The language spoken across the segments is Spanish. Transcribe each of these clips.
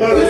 Amen.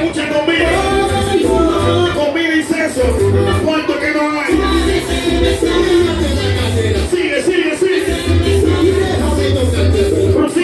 Mucha comida, comida y sexo.